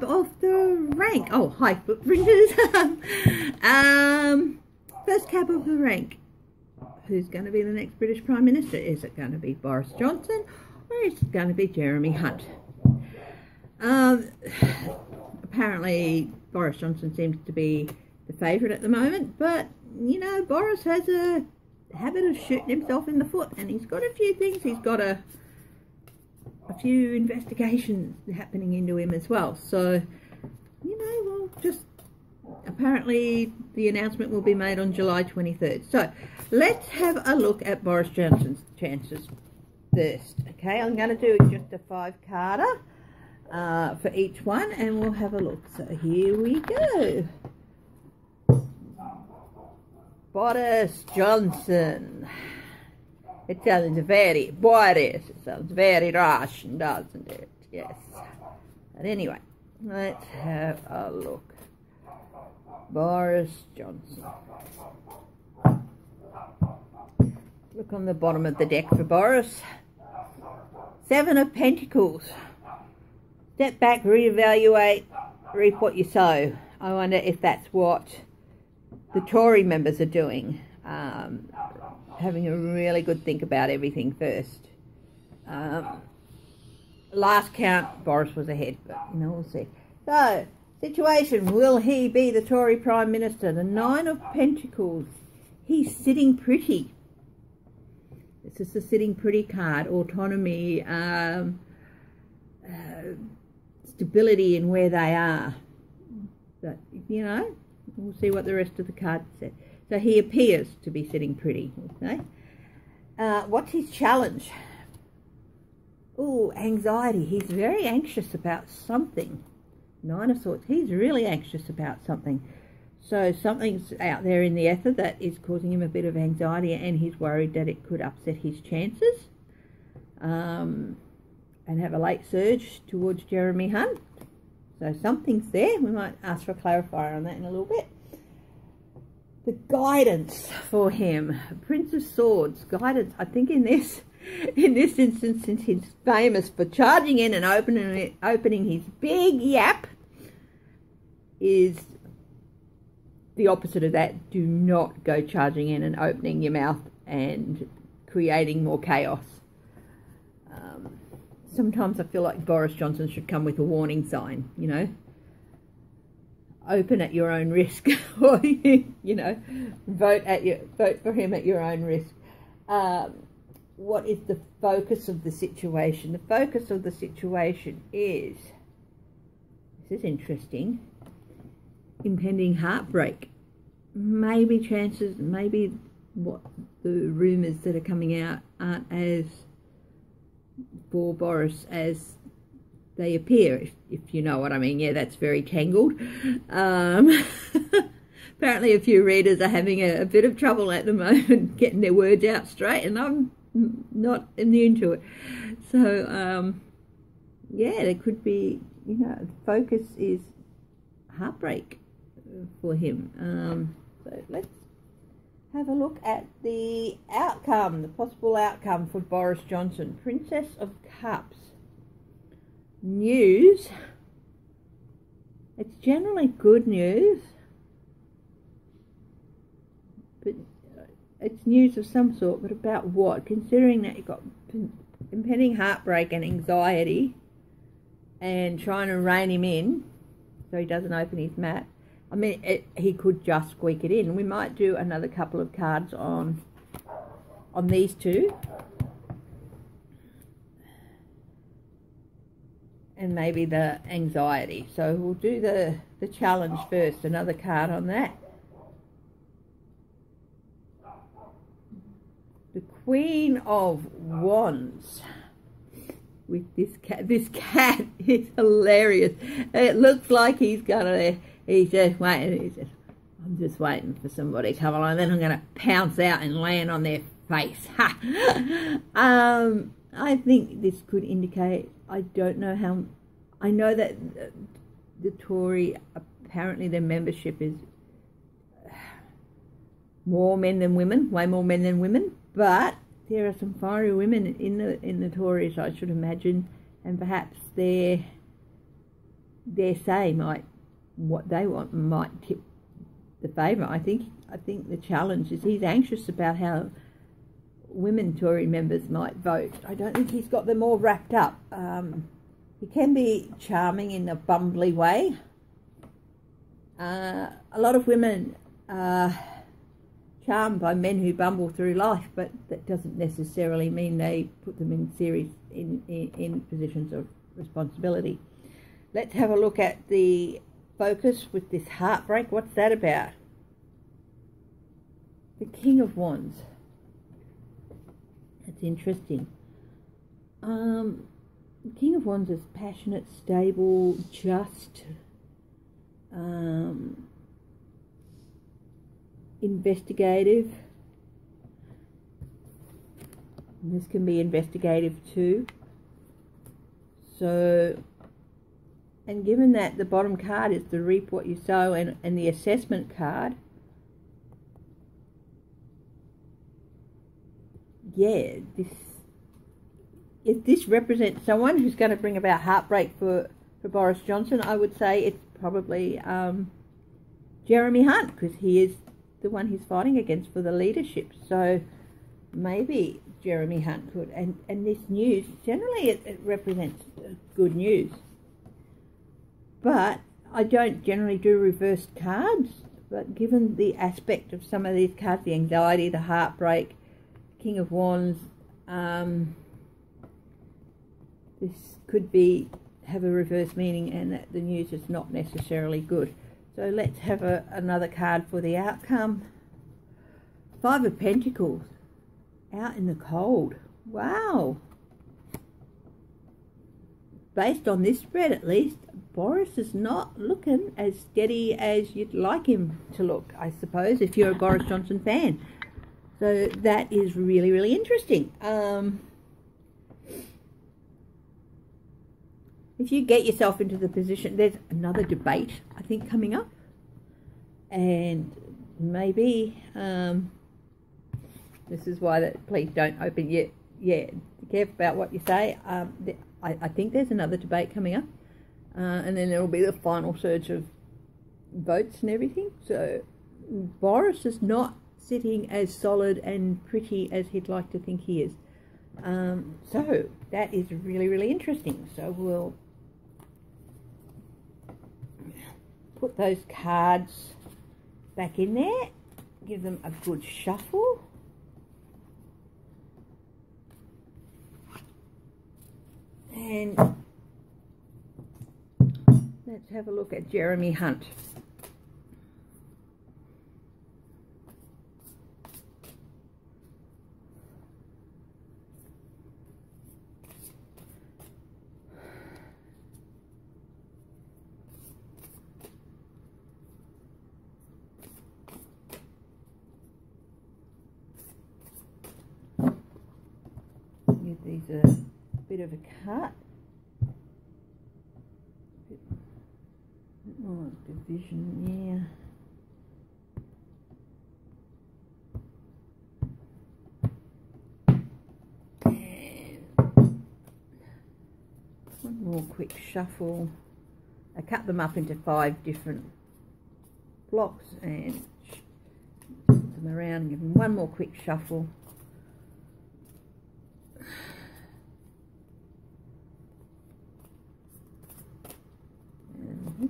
cab of the rank. Oh, hi, footprinters. um, first cab of the rank. Who's going to be the next British Prime Minister? Is it going to be Boris Johnson or is it going to be Jeremy Hunt? Um, apparently, Boris Johnson seems to be the favourite at the moment, but you know, Boris has a habit of shooting himself in the foot, and he's got a few things. He's got a a few investigations happening into him as well. So, you know, we'll just apparently the announcement will be made on July 23rd. So, let's have a look at Boris Johnson's chances first. Okay, I'm going to do just a five carder uh, for each one, and we'll have a look. So here we go. Boris Johnson. It sounds very Boris. It sounds very Russian, doesn't it? Yes. But anyway, let's have a look. Boris Johnson. Look on the bottom of the deck for Boris. Seven of Pentacles. Step back, reevaluate, reap what you sow. I wonder if that's what the Tory members are doing. Um, having a really good think about everything first. Um, last count, Boris was ahead, but you know, we'll see. So, situation, will he be the Tory Prime Minister? The Nine of Pentacles, he's sitting pretty. This is the sitting pretty card, autonomy, um, uh, stability in where they are. But, you know, we'll see what the rest of the cards say. So he appears to be sitting pretty. Okay. Uh, what's his challenge? Oh, anxiety. He's very anxious about something. Nine of Swords. He's really anxious about something. So something's out there in the ether that is causing him a bit of anxiety and he's worried that it could upset his chances. Um, and have a late surge towards Jeremy Hunt. So something's there. We might ask for a clarifier on that in a little bit the guidance for him. Prince of Swords, guidance. I think in this in this instance, since he's famous for charging in and opening opening his big yap, is the opposite of that. Do not go charging in and opening your mouth and creating more chaos. Um, sometimes I feel like Boris Johnson should come with a warning sign, you know open at your own risk or you, you know vote at your vote for him at your own risk. Um, what is the focus of the situation? The focus of the situation is this is interesting impending heartbreak. Maybe chances maybe what the rumors that are coming out aren't as for Boris as they appear, if, if, you know what I mean. Yeah, that's very tangled. Um, apparently a few readers are having a, a, bit of trouble at the moment getting their words out straight, and I'm not immune to it. So, um, yeah, there could be, you know, focus is heartbreak for him. Um, so let's have a look at the outcome, the possible outcome for Boris Johnson. Princess of Cups news, it's generally good news, but uh, it's news of some sort, but about what? Considering that you've got impending heartbreak and anxiety and trying to rein him in so he doesn't open his mat. I mean, it, he could just squeak it in. We might do another couple of cards on on these two and maybe the anxiety. So we'll do the, the challenge first, another card on that. The Queen of Wands with this cat. This cat is hilarious. It looks like he's gonna, he's just waiting, he's just, I'm just waiting for somebody to come along, then I'm gonna pounce out and land on their face. um, I think this could indicate I don't know how. I know that the Tory apparently their membership is more men than women, way more men than women. But there are some fiery women in the in the Tories, I should imagine, and perhaps they're dare say might what they want might tip the favour. I think I think the challenge is he's anxious about how women Tory members might vote. I don't think he's got them all wrapped up. Um, he can be charming in a bumbly way. Uh, a lot of women are charmed by men who bumble through life, but that doesn't necessarily mean they put them in series in, in, in positions of responsibility. Let's have a look at the focus with this heartbreak. What's that about? The King of Wands. That's interesting. Um, King of Wands is passionate, stable, just, um, investigative. And this can be investigative too. So, and given that the bottom card is the reap what you sow and, and the assessment card, yeah, this if this represents someone who's going to bring about heartbreak for, for Boris Johnson, I would say it's probably um, Jeremy Hunt because he is the one he's fighting against for the leadership. So maybe Jeremy Hunt could. And, and this news, generally it, it represents good news. But I don't generally do reversed cards. But given the aspect of some of these cards, the anxiety, the heartbreak, King of Wands, um, this could be have a reverse meaning and that the news is not necessarily good. So let's have a, another card for the outcome. Five of Pentacles. Out in the cold. Wow. Based on this spread at least, Boris is not looking as steady as you'd like him to look, I suppose, if you're a Boris Johnson fan. So that is really, really interesting. Um, if you get yourself into the position, there's another debate, I think, coming up. And maybe, um, this is why that please don't open yet. Yeah, be careful about what you say. Um, I, I, think there's another debate coming up. Uh, and then there will be the final surge of votes and everything. So Boris is not sitting as solid and pretty as he'd like to think he is. Um, so that is really, really interesting. So we'll put those cards back in there, give them a good shuffle. And let's have a look at Jeremy Hunt. These a bit of a cut. Division, yeah. one more quick shuffle. I cut them up into five different blocks and them around and give them one more quick shuffle.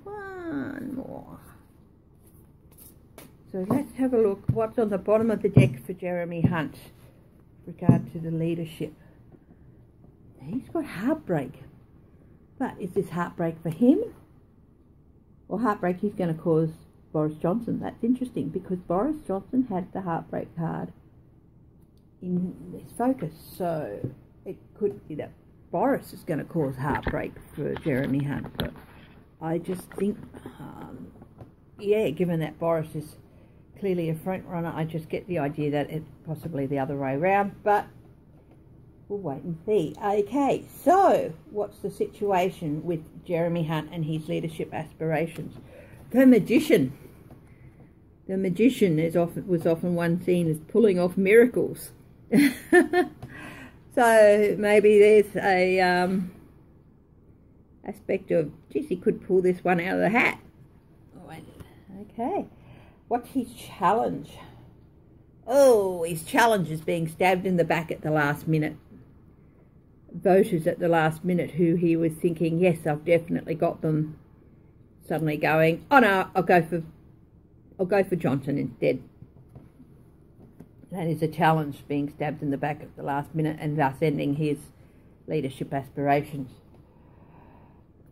one more. So let's have a look what's on the bottom of the deck for Jeremy Hunt regard to the leadership. He's got heartbreak. But is this heartbreak for him? Or heartbreak he's going to cause Boris Johnson? That's interesting because Boris Johnson had the heartbreak card in this focus. So it could be that Boris is going to cause heartbreak for Jeremy Hunt. But I just think, um, yeah, given that Boris is clearly a front runner, I just get the idea that it's possibly the other way around, but we'll wait and see. Okay, so what's the situation with Jeremy Hunt and his leadership aspirations? The magician. The magician is often was often one seen as pulling off miracles. so maybe there's a um, aspect of, geez, he could pull this one out of the hat. Okay. What's his challenge? Oh, his challenge is being stabbed in the back at the last minute. Voters at the last minute who he was thinking, yes, I've definitely got them, suddenly going, oh no, I'll go for, I'll go for Johnson instead. That is a challenge, being stabbed in the back at the last minute and thus ending his leadership aspirations.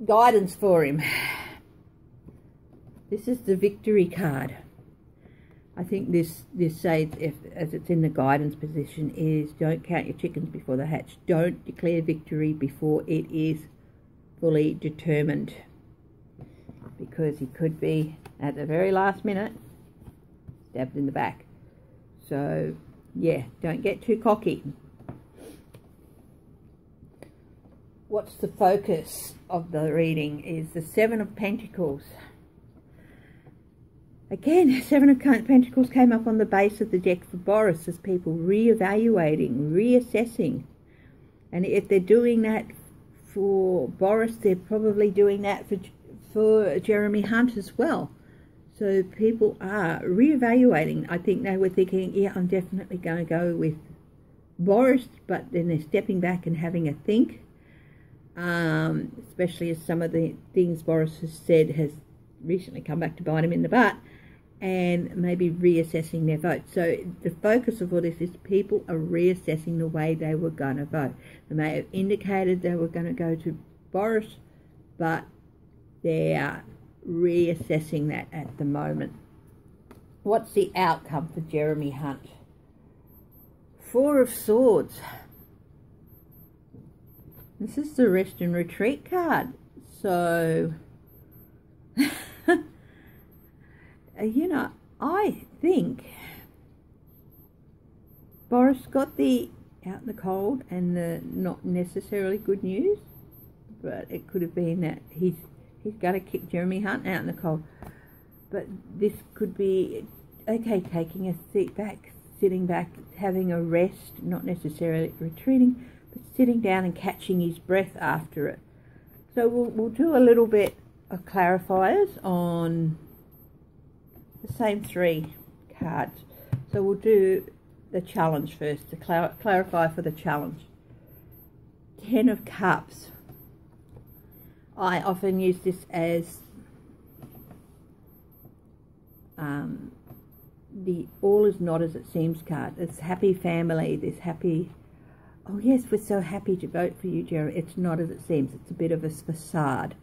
Guidance for him. This is the victory card. I think this this says, if as it's in the guidance position, is don't count your chickens before they hatch. Don't declare victory before it is fully determined, because he could be at the very last minute stabbed in the back. So yeah, don't get too cocky. What's the focus of the reading is the Seven of Pentacles. Again, Seven of Pentacles came up on the base of the deck for Boris as people re-evaluating, reassessing. And if they're doing that for Boris, they're probably doing that for, for Jeremy Hunt as well. So people are re-evaluating. I think they were thinking, yeah, I'm definitely going to go with Boris, but then they're stepping back and having a think. Um, especially as some of the things Boris has said has recently come back to bite him in the butt and maybe reassessing their vote. So the focus of all this is people are reassessing the way they were going to vote. They may have indicated they were going to go to Boris, but they are reassessing that at the moment. What's the outcome for Jeremy Hunt? Four of Swords. This is the Rest and Retreat card. So Uh, you know, I think Boris got the out in the cold and the not necessarily good news, but it could have been that he's he's going to kick Jeremy Hunt out in the cold. But this could be okay, taking a seat back, sitting back, having a rest, not necessarily retreating, but sitting down and catching his breath after it. So we'll, we'll do a little bit of clarifiers on the same three cards. So we'll do the challenge first to clar clarify for the challenge. Ten of Cups. I often use this as um, the all is not as it seems card. It's happy family, this happy, oh yes, we're so happy to vote for you, Jerry. It's not as it seems. It's a bit of a facade.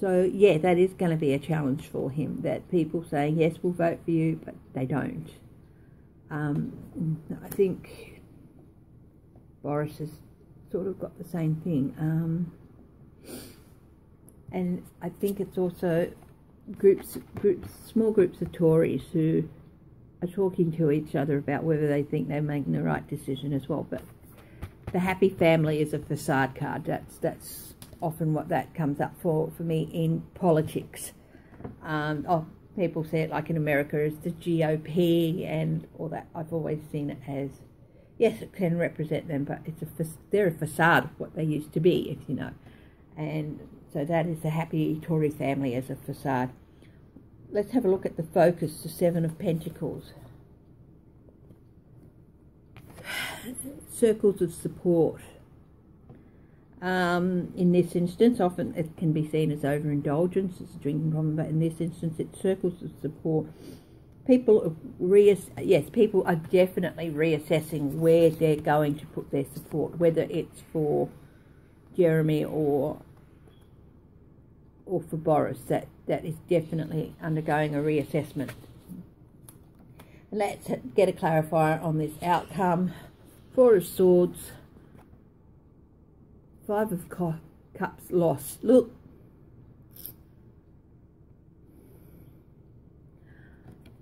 So, yeah, that is going to be a challenge for him, that people say, yes, we'll vote for you, but they don't. Um, I think Boris has sort of got the same thing. Um, and I think it's also groups, groups, small groups of Tories who are talking to each other about whether they think they're making the right decision as well. But the happy family is a facade card. That's that's often what that comes up for for me in politics. Um, oh, people say it like in America as the GOP and all that. I've always seen it as yes, it can represent them, but it's a they're a facade of what they used to be, if you know. And so that is the happy Tory family as a facade. Let's have a look at the focus, the Seven of Pentacles. Circles of support. Um, in this instance, often it can be seen as overindulgence, it's a drinking problem, but in this instance, it's circles of support. People reass yes, people are definitely reassessing where they're going to put their support, whether it's for Jeremy or or for Boris. That that is definitely undergoing a reassessment. Let's get a clarifier on this outcome. Four of Swords. Five of Cups lost. Look.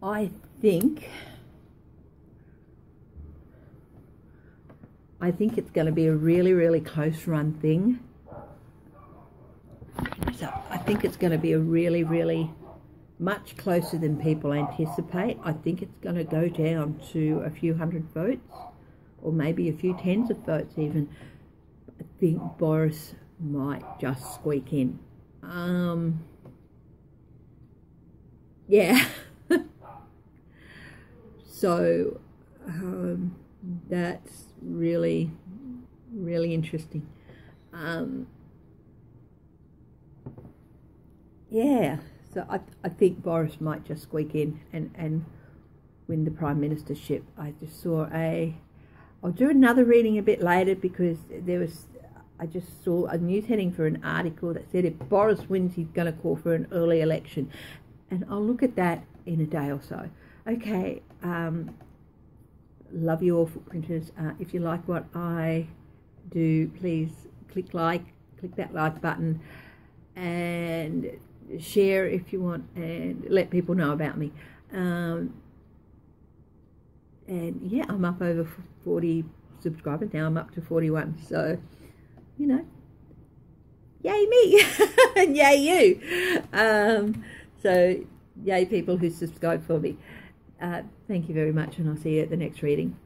I think I think it's going to be a really, really close run thing. So I think it's going to be a really, really much closer than people anticipate. I think it's going to go down to a few hundred votes or maybe a few tens of votes even. Think Boris might just squeak in. Um, yeah. so um, that's really, really interesting. Um, yeah, so I, I think Boris might just squeak in and, and win the prime ministership. I just saw a. I'll do another reading a bit later because there was. I just saw a news heading for an article that said if Boris wins, he's going to call for an early election, and I'll look at that in a day or so. Okay. Um, love you all, footprinters. Uh, if you like what I do, please click like, click that like button, and share if you want, and let people know about me. Um, and yeah, I'm up over 40 subscribers now. I'm up to 41. So, you know, yay me, and yay you. Um, so, yay people who subscribe for me. Uh, thank you very much, and I'll see you at the next reading.